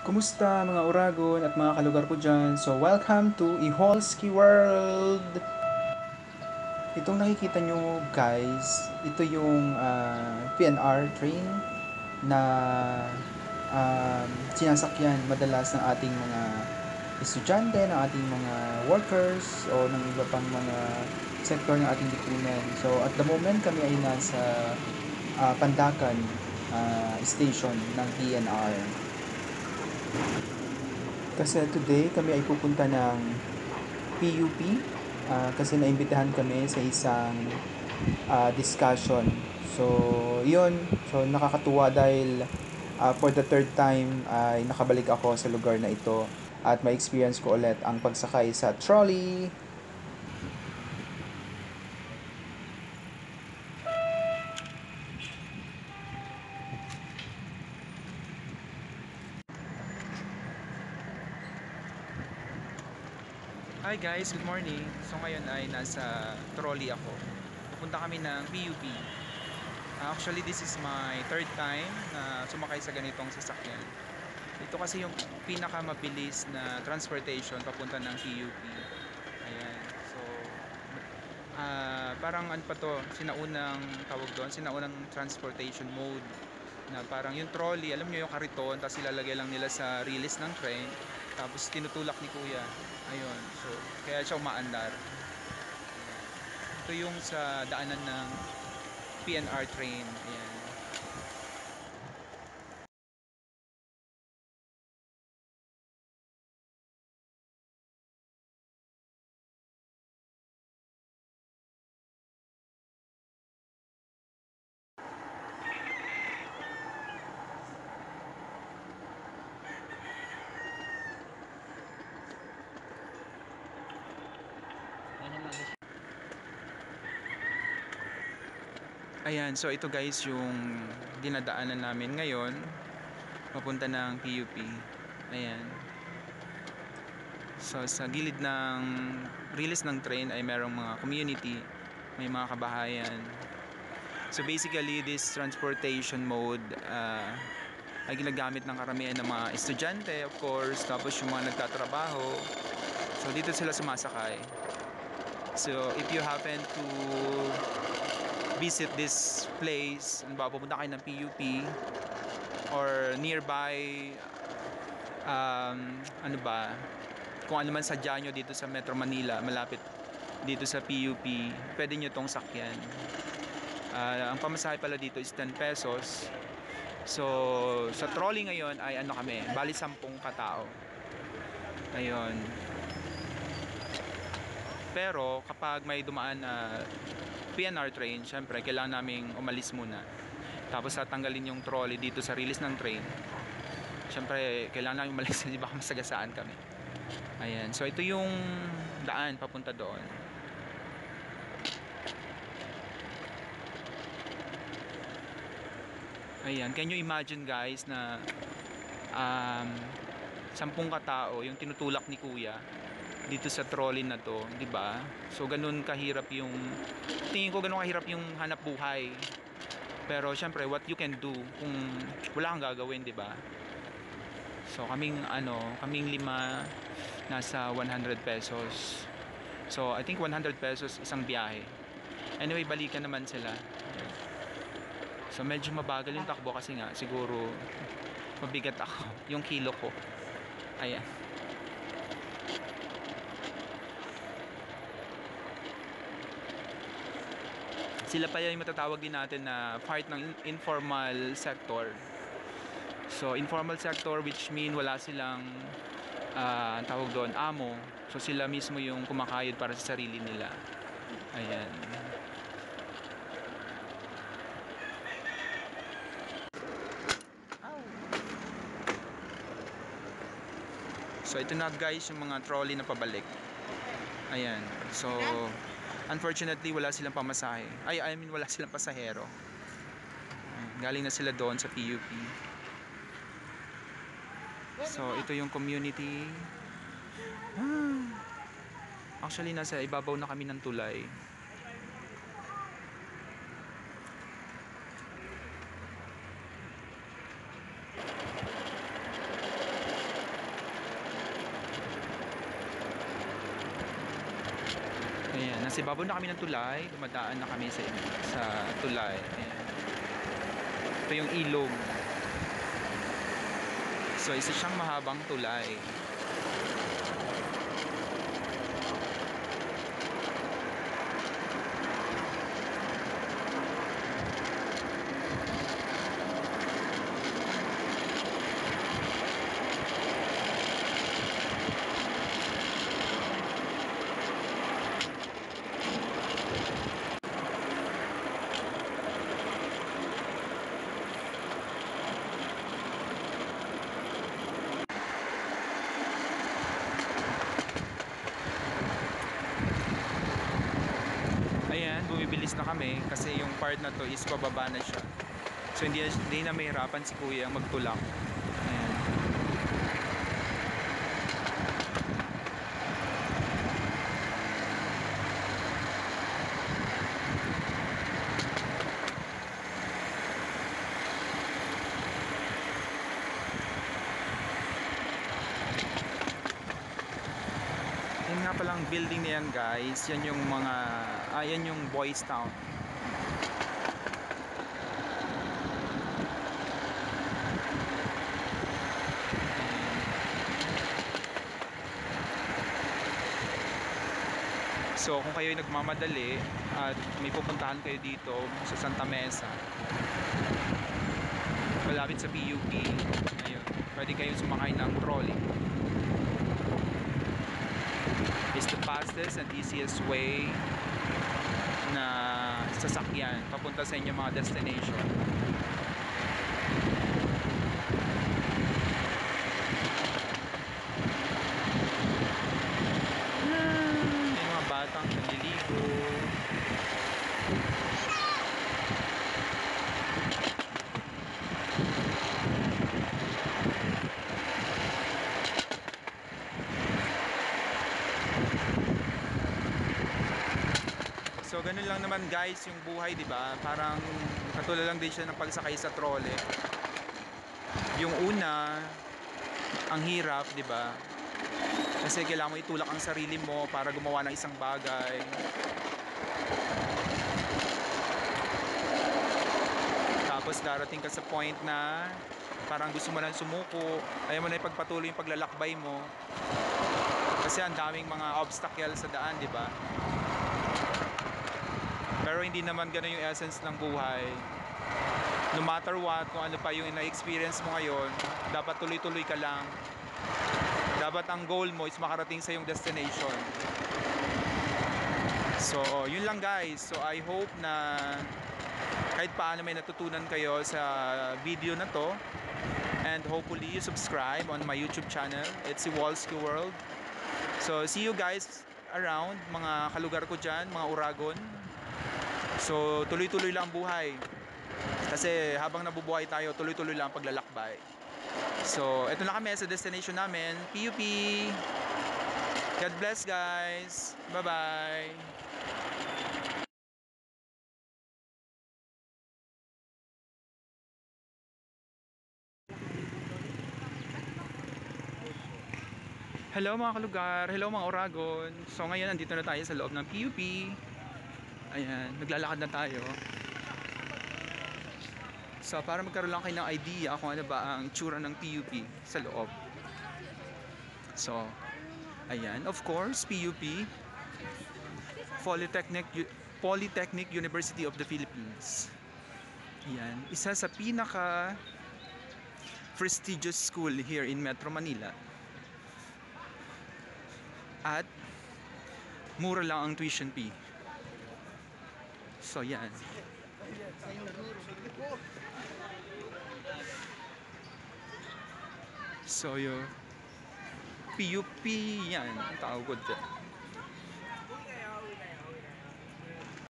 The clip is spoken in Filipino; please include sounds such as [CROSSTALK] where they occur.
Kumusta mga Uragon at mga kalugar ko dyan? So, welcome to Iholski World! Itong nakikita nyo guys, ito yung ah, PNR train na um, sinasakyan madalas ng ating mga estudyante, ng ating mga workers o ng iba pang mga sektor ng ating lipunan. So, at the moment kami ay nasa ah, Pandakan ah, station ng PNR. Kasi today kami ay pupunta ng PUP ah, kasi naimbitahan kami sa isang ah, discussion. So, yun. So, nakakatuwa dahil ah, for the third time ay nakabalik ako sa lugar na ito at may experience ko ulit ang pagsakay sa trolley. Hi guys, good morning. So ngayon ay nasa trolley ako. Pupunta kami ng PUP. Uh, actually, this is my third time na sumakay sa ganitong sasakyan. Ito kasi yung pinakamabilis na transportation papunta ng PUP. Ayan. So, ah parang ano pa to, sinaunang tawag doon, sinaunang transportation mode na parang yung trolley, alam nyo yung kariton, tapos ilalagay lang nila sa release ng train, tapos tinutulak ni kuya. Ayun, so kaya siya umaandar. Ito yung sa daanan ng PNR train. Ayan. Ayan, so ito guys yung dinadaanan namin ngayon papunta ng PUP. Ayan. So sa gilid ng release ng train ay merong mga community, may mga kabahayan. So basically this transportation mode uh, ay ginagamit ng karamihan ng mga estudyante of course, tapos yung mga nagtatrabaho. So dito sila sumasakay. So if you happen to visit this place, ano ba, pupunta kayo ng PUP or nearby um, ano ba kung ano man sadya nyo dito sa Metro Manila malapit dito sa PUP pwede nyo tong sakyan. Ah, ang pamasahe pala dito is 10 pesos. So sa trolley ngayon ay ano kami bali 10 katao. Ayun pero kapag may dumaan na PNR train, syempre kailangan naming umalis muna. Tapos tatanggalin yung trolley dito sa release ng train. Syempre kailangan namin umalis [LAUGHS] kasi baka masagasaan kami. Ayan, so ito yung daan papunta doon. Ayan, can you imagine guys na um, sampung katao yung tinutulak ni kuya dito sa trolley na to, 'di ba? So ganun kahirap yung tingin ko ganun kahirap yung hanap buhay. Pero syempre what you can do kung wala kang gagawin, 'di ba? So kaming ano, kaming lima nasa 100 pesos. So I think 100 pesos isang biyahe. Anyway, balikan naman sila. So medyo mabagal yung takbo kasi nga siguro mabigat ako [LAUGHS] yung kilo ko. Ayan. Sila pa yung matatawag din natin na part ng in- informal sector. So, informal sector which mean wala silang ang tawag doon, amo. So, sila mismo yung kumakayod para sa sarili nila. Ayan. So, ito na guys yung mga trolley na pabalik. Ayan. So, unfortunately wala silang pamasahe. Ay I mean wala silang pasahero. Galing na sila doon sa PUP so ito yung community. Ah. actually nasa ibabaw na kami ng tulay Ayan, nasa ibabaw na kami ng tulay. Dumadaan na kami sa, sa tulay. Ito yung ilog. So, isa siyang mahabang tulay. Ayan, bumibilis na kami kasi yung part na to is pababa na siya. So hindi, hindi na mahirapan si kuya magtulak. Yan nga palang building na yan guys, yan yung mga, ah, yan yung Boys Town. So kung kayo nagmamadali at may pupuntahan kayo dito sa Santa Mesa, malapit sa PUP, ayun, pwede kayong sumakay ng trolley. Is the fastest and easiest way na sasakyan papunta sa inyong mga destination. May mga batang naliligo. So ganun lang naman guys yung buhay, 'di ba? Parang katulad lang din siya ng pagsakay sa trolley. Yung una, ang hirap, 'di ba? Kasi kailangan mo itulak ang sarili mo para gumawa ng isang bagay. Tapos darating ka sa point na parang gusto mo lang sumuko, ayaw mo na ipagpatuloy yung paglalakbay mo. Kasi ang daming mga obstacle sa daan, 'di ba? Pero hindi naman ganun yung essence ng buhay. No matter what, kung ano pa yung na-experience mo ngayon, dapat tuloy-tuloy ka lang. Dapat ang goal mo is makarating sa yung destination. So, yun lang guys. So, I hope na kahit paano may natutunan kayo sa video na to. And hopefully you subscribe on my YouTube channel. It's si Walski World. So, see you guys around, mga kalugar ko dyan, mga Uragon. So, tuloy-tuloy lang ang buhay. Kasi habang nabubuhay tayo, tuloy-tuloy lang ang paglalakbay. So, eto na kami sa destination namin, PUP. God bless guys. Bye-bye. Hello mga kalugar, hello mga Oragon. So ngayon nandito na tayo sa loob ng PUP. Ayan, naglalakad na tayo. So para magkaroon lang kayo ng idea kung ano ba ang tsura ng PUP sa loob. So, ayan, of course, PUP, Polytechnic, Polytechnic University of the Philippines. Ayan, isa sa pinaka prestigious school here in Metro Manila. At mura lang ang tuition fee. So yan. So yo PUP yan ang tawag ko dyan.